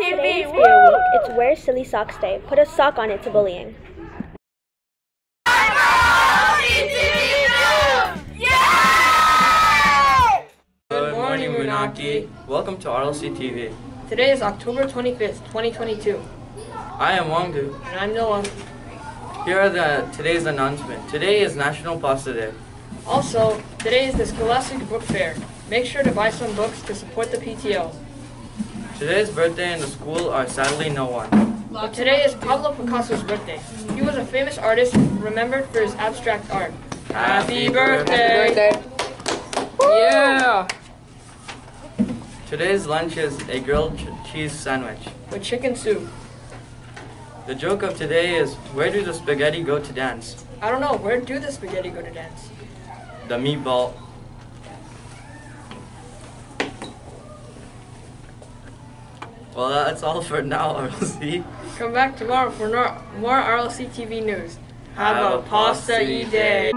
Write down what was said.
Where's Silly Socks Day? Put a sock on it to bullying. Good morning, Munaki. Welcome to RLC TV. Today is October 25th, 2022, I am Wangdu. and I'm Noah. Here are the today's announcement. Today is National Pasta Day. Also, today is the Scholastic Book Fair. Make sure to buy some books to support the PTO. Today's birthday in the school are sadly no one. But today is Pablo Picasso's birthday. He was a famous artist remembered for his abstract art. Happy birthday! Yeah! Today's lunch is a grilled ch- cheese sandwich. With chicken soup. The joke of today is where do the spaghetti go to dance? I don't know, where do the spaghetti go to dance? The meatball. Well, that's all for now, RLC. Come back tomorrow for more, more RLC TV news. Have, a pasta y day.